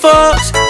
Get